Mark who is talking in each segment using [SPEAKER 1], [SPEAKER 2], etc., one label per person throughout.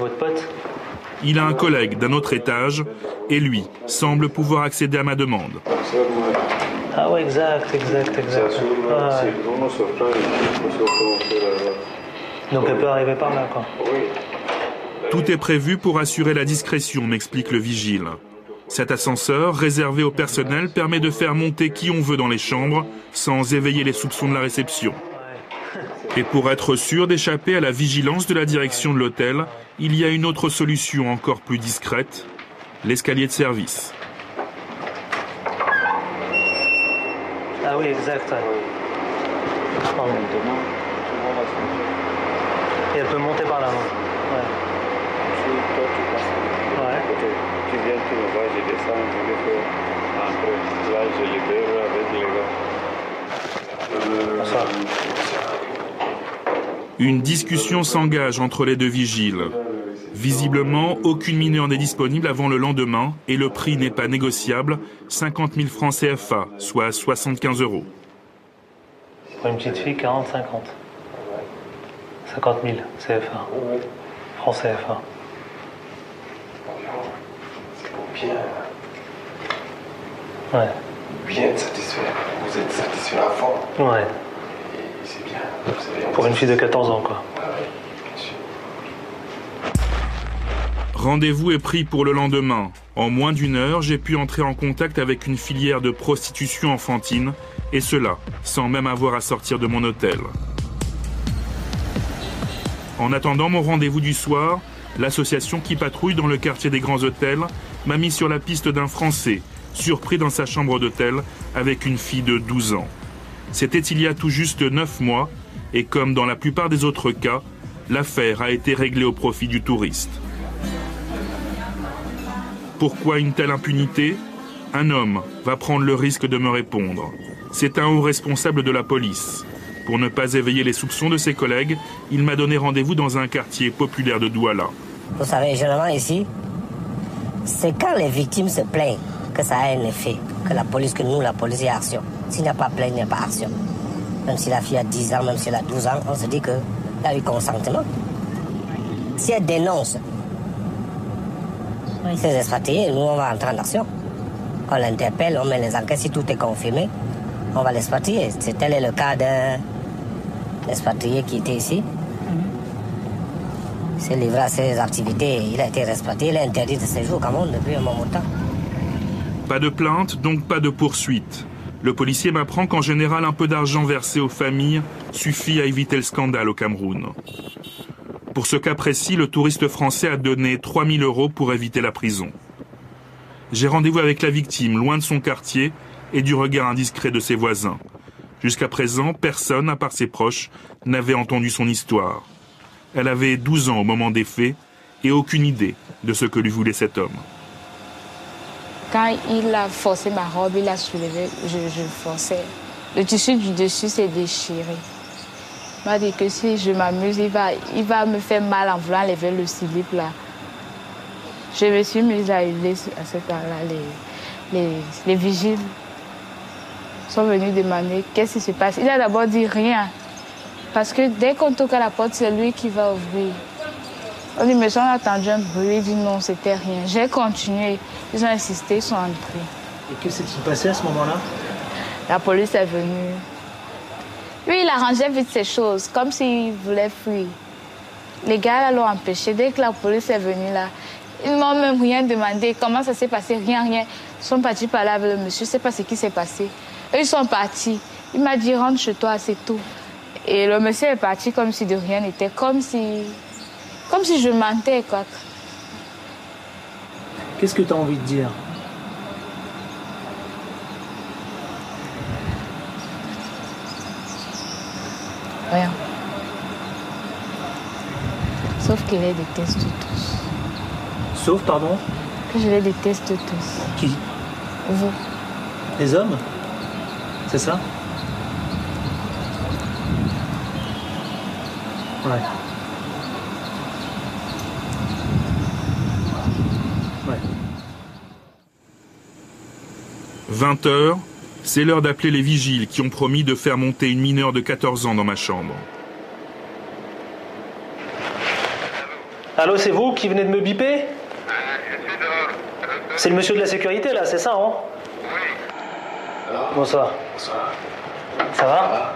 [SPEAKER 1] Votre pote
[SPEAKER 2] Il a un collègue d'un autre étage et lui semble pouvoir accéder à ma demande.
[SPEAKER 1] Ah ouais, exact, exact, exact. Ah ouais. Donc elle peut arriver par là, quoi.
[SPEAKER 2] Tout est prévu pour assurer la discrétion, m'explique le vigile. Cet ascenseur, réservé au personnel, permet de faire monter qui on veut dans les chambres sans éveiller les soupçons de la réception. Et pour être sûr d'échapper à la vigilance de la direction de l'hôtel, il y a une autre solution encore plus discrète, l'escalier de service.
[SPEAKER 1] Ah oui, exact. Pardon. Et elle peut monter par là. non Ouais. Ouais.
[SPEAKER 3] Tu viens, tu me vois, je descends, je vais faire entrer. Là, je libère avec les gars.
[SPEAKER 1] Bonsoir.
[SPEAKER 2] Une discussion s'engage entre les deux vigiles. Visiblement, aucune mineure n'est disponible avant le lendemain et le prix n'est pas négociable, 50 000 francs CFA, soit 75 euros.
[SPEAKER 1] Pour une petite fille, 40, 50. 50 000 CFA. Francs CFA.
[SPEAKER 4] Bien,
[SPEAKER 1] Ouais.
[SPEAKER 4] bien satisfait. Vous êtes satisfait à fond.
[SPEAKER 1] Ouais.
[SPEAKER 4] Et c'est bien. Vous avez
[SPEAKER 1] Pour une fille de 14 ans, quoi.
[SPEAKER 2] Rendez-vous est pris pour le lendemain. En moins d'une heure, j'ai pu entrer en contact avec une filière de prostitution enfantine, et cela sans même avoir à sortir de mon hôtel. En attendant mon rendez-vous du soir, l'association qui patrouille dans le quartier des grands hôtels m'a mis sur la piste d'un Français, surpris dans sa chambre d'hôtel avec une fille de 12 ans. C'était il y a tout juste 9 mois, et comme dans la plupart des autres cas, l'affaire a été réglée au profit du touriste. Pourquoi une telle impunité? Un homme va prendre le risque de me répondre. C'est un haut responsable de la police. Pour ne pas éveiller les soupçons de ses collègues, il m'a donné rendez-vous dans un quartier populaire de Douala.
[SPEAKER 5] Vous savez, généralement ici, c'est quand les victimes se plaignent que ça a un effet, que la police, que nous, la police, y a action. S'il n'y a pas plainte, il n'y a pas action. Même si la fille a 10 ans, même si elle a 12 ans, on se dit qu'il y a eu consentement. Si elle dénonce ces expatriés, nous, on va entrer en action. On l'interpelle, on met les enquêtes, si tout est confirmé, on va l'expatrier. C'est tel est le cas d'un expatrié qui était ici. Il s'est livré à ses activités, il a été expatrié, il est interdit de séjour au Cameroun depuis un moment de temps.
[SPEAKER 2] Pas de plainte, donc pas de poursuite. Le policier m'apprend qu'en général, un peu d'argent versé aux familles suffit à éviter le scandale au Cameroun. Pour ce cas précis, le touriste français a donné 3000 euros pour éviter la prison. J'ai rendez-vous avec la victime, loin de son quartier et du regard indiscret de ses voisins. Jusqu'à présent, personne, à part ses proches, n'avait entendu son histoire. Elle avait 12 ans au moment des faits et aucune idée de ce que lui voulait cet homme.
[SPEAKER 6] Quand il a forcé ma robe, il a soulevé, je, forçais. Le tissu du dessus s'est déchiré. Il m'a dit que si je m'amuse, il va, il va me faire mal en voulant lever le slip là. Je me suis mise à hurler à ce temps-là. Les, les, les vigiles sont venus demander qu'est-ce qui se passe? Il a d'abord dit rien. Parce que dès qu'on toque à la porte, c'est lui qui va ouvrir. On dit, mais on a entendu un bruit. Il dit non, c'était rien. J'ai continué. Ils ont insisté, ils sont entrés.
[SPEAKER 1] Et que s'est-il passé à ce moment-là?
[SPEAKER 6] La police est venue. Lui, il arrangeait vite ses choses, comme s'il voulait fuir. Les gars l'ont empêché. Dès que la police est venue là, ils m'ont même rien demandé. Comment ça s'est passé? Rien, rien. Ils sont partis parler avec le monsieur. Je ne sais pas ce qui s'est passé. Eux, ils sont partis. Il m'a dit, rentre chez toi, c'est tout. Et le monsieur est parti comme si de rien n'était. Comme si, comme si je mentais, quoi.
[SPEAKER 1] Qu'est-ce que tu as envie de dire
[SPEAKER 6] Rien. Sauf qu'il les déteste tous.
[SPEAKER 1] Sauf, pardon,
[SPEAKER 6] Que je les déteste tous.
[SPEAKER 1] qui
[SPEAKER 6] Vous.
[SPEAKER 1] Les hommes C'est ça Ouais. Ouais.
[SPEAKER 2] 20 heures, c'est l'heure d'appeler les vigiles qui ont promis de faire monter une mineure de 14 ans dans ma chambre.
[SPEAKER 1] Allô, c'est vous qui venez de me biper? C'est le monsieur de la sécurité là, c'est ça, hein? Bonsoir.
[SPEAKER 4] Bonsoir.
[SPEAKER 1] Ça va?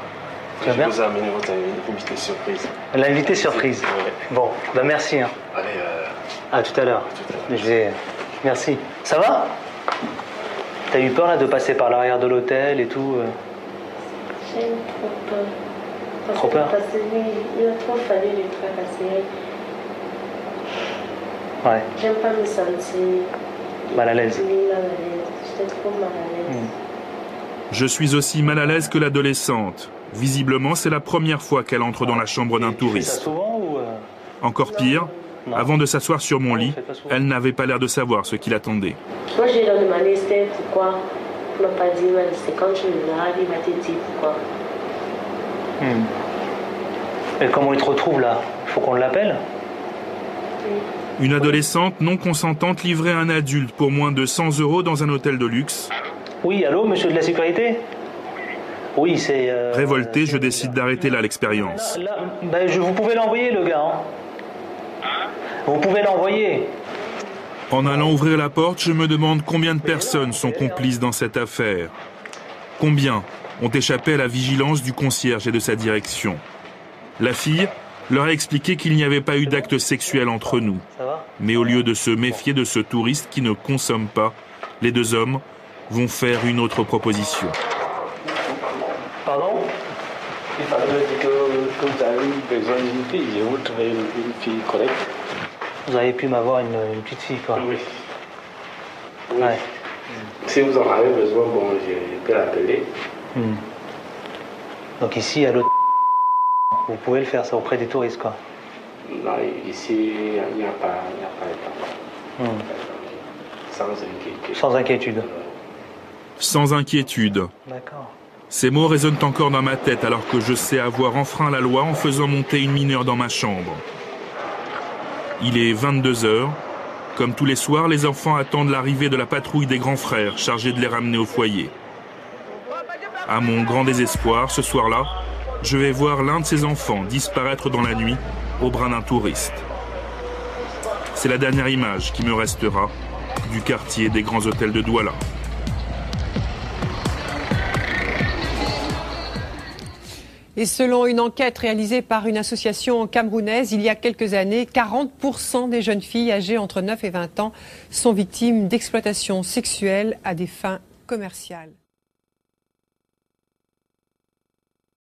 [SPEAKER 1] Tu vas
[SPEAKER 4] Je
[SPEAKER 1] bien?
[SPEAKER 4] vous ai amené votre invité surprise.
[SPEAKER 1] L'invité surprise. Bon, bah merci. Hein.
[SPEAKER 4] Allez, euh,
[SPEAKER 1] À tout à l'heure.
[SPEAKER 4] tout à l'heure.
[SPEAKER 1] Je vais... Merci. Ça va? T'as eu peur là de passer par l'arrière de l'hôtel et tout euh
[SPEAKER 7] J'ai eu trop peur. Parce
[SPEAKER 1] Trop peur
[SPEAKER 7] Parce que oui, il a trop fallu le tracasser.
[SPEAKER 1] Ouais,
[SPEAKER 7] J'aime pas me sentir
[SPEAKER 1] mal à l'aise.
[SPEAKER 7] oui, mal à l'aise. J'étais trop mal à l'aise.
[SPEAKER 2] Je suis aussi mal à l'aise que l'adolescente. Visiblement, c'est la première fois qu'elle entre dans la chambre d'un touriste.
[SPEAKER 1] souvent ou... euh
[SPEAKER 2] Encore pire. Avant de s'asseoir sur mon lit, elle n'avait pas l'air de savoir ce qui l'attendait.
[SPEAKER 7] Moi, j'ai demandé Esther pourquoi. Il m'a pas dit, c'est quand tu verras, il va te dire pourquoi.
[SPEAKER 1] Et comment il te retrouve là? Faut qu'on l'appelle?
[SPEAKER 2] Une adolescente non consentante livrait un adulte pour moins de 100 euros dans un hôtel de luxe.
[SPEAKER 1] Oui, allô, monsieur de la sécurité? Oui, c'est... euh,
[SPEAKER 2] Révolté, je décide d'arrêter là l'expérience.
[SPEAKER 1] Là, ben, je, vous pouvez l'envoyer, le gars. hein. Vous pouvez l'envoyer.
[SPEAKER 2] En allant ouvrir la porte, je me demande combien de personnes sont complices dans cette affaire. Combien ont échappé à la vigilance du concierge et de sa direction. La fille leur a expliqué qu'il n'y avait pas eu d'acte sexuel entre nous. Mais au lieu de se méfier de ce touriste qui ne consomme pas, les deux hommes vont faire une autre proposition.
[SPEAKER 1] Pardon?
[SPEAKER 3] Il fallait dire que, que vous avez besoin d'une fille. Je vous trouvez une, une fille correcte.
[SPEAKER 1] Vous avez pu m'avoir une, une petite fille, quoi.
[SPEAKER 3] Oui. Oui.
[SPEAKER 1] Ouais.
[SPEAKER 3] Si vous en avez besoin, bon, je peux l'appeler.
[SPEAKER 1] Hmm. Donc ici, à l'autre... Vous pouvez le faire, ça, auprès des touristes, quoi.
[SPEAKER 3] Non, ici, il n'y a pas, il n'y a pas de temps.
[SPEAKER 1] Hmm.
[SPEAKER 3] Sans inquiétude.
[SPEAKER 1] Sans inquiétude.
[SPEAKER 2] Sans inquiétude.
[SPEAKER 1] D'accord.
[SPEAKER 2] Ces mots résonnent encore dans ma tête alors que je sais avoir enfreint la loi en faisant monter une mineure dans ma chambre. Il est 22 heures. Comme tous les soirs, les enfants attendent l'arrivée de la patrouille des grands frères chargés de les ramener au foyer. À mon grand désespoir, ce soir-là, je vais voir l'un de ces enfants disparaître dans la nuit au bras d'un touriste. C'est la dernière image qui me restera du quartier des grands hôtels de Douala.
[SPEAKER 8] Et selon une enquête réalisée par une association camerounaise, il y a quelques années, 40% des jeunes filles âgées entre 9 et 20 ans sont victimes d'exploitation sexuelle à des fins commerciales.